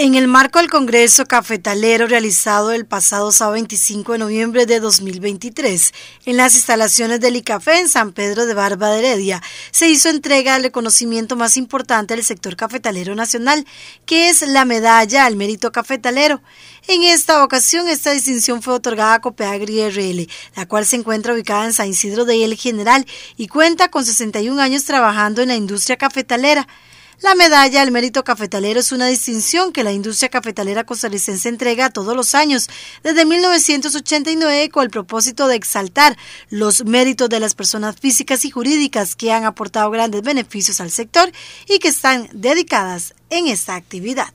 En el marco del Congreso Cafetalero realizado el pasado sábado 25 de noviembre de 2023 en las instalaciones del ICAFE en San Pedro de Barba de Heredia, se hizo entrega del reconocimiento más importante del sector cafetalero nacional, que es la medalla al mérito cafetalero. En esta ocasión, esta distinción fue otorgada a Copeagri RL, la cual se encuentra ubicada en San Isidro de El General y cuenta con 61 años trabajando en la industria cafetalera. La medalla al mérito cafetalero es una distinción que la industria cafetalera costarricense entrega todos los años desde 1989 con el propósito de exaltar los méritos de las personas físicas y jurídicas que han aportado grandes beneficios al sector y que están dedicadas en esta actividad.